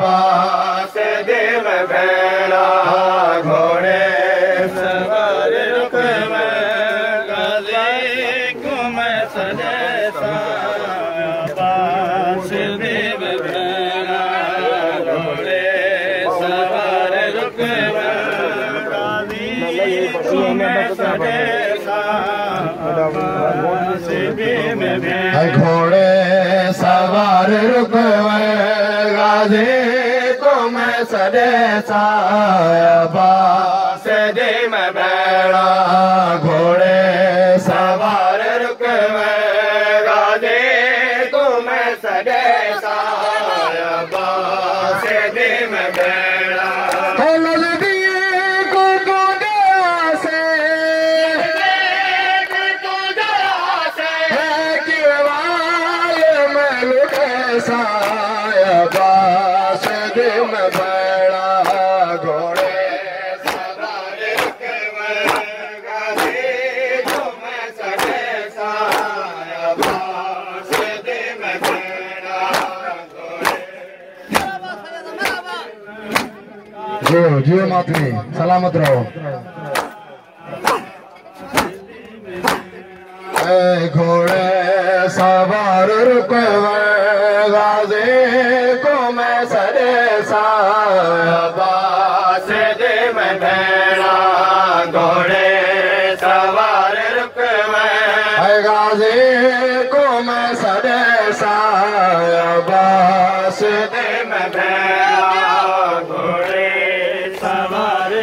बास देव घोड़े सवार घुम देव घोड़े सवार रुक घुम घोड़े सवार रुक गाजे तो तुम सदे साया माती सलामत रहो। घोड़े सवार मद से घोरे सवारे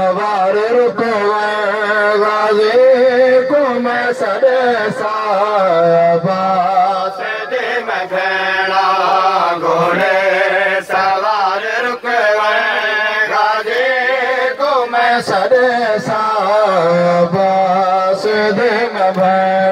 سڏي ساس دن ديو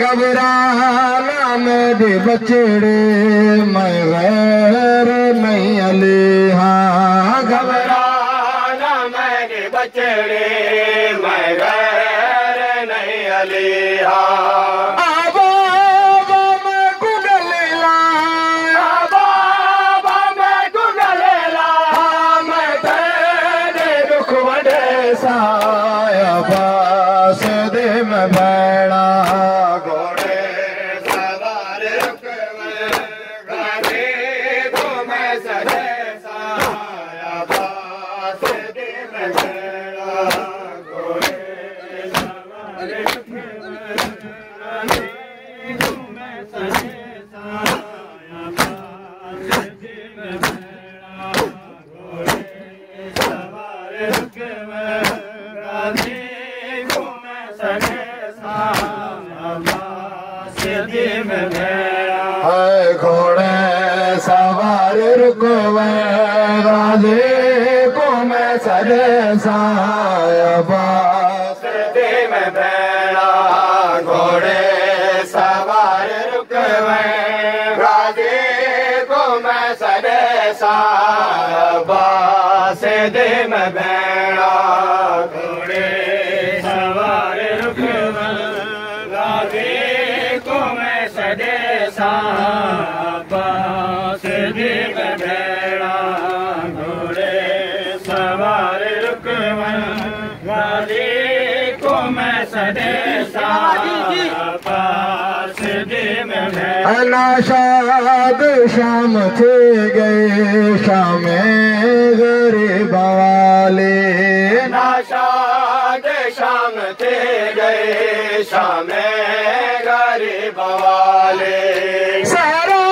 گهبرا बचेड़े नहीं हले रा घोड़े सवार रुक वाधे घुम सदे सेव हा है घोड़े सवार सदे साबास दे में भेड़ा घोड़े सवार रुकवे राजे को मैं सदे साबास दे अनाशाद शाम थे गए शाम गरीब वाले। नाशाद शाम थे गए शाम गरीब वाले। सारा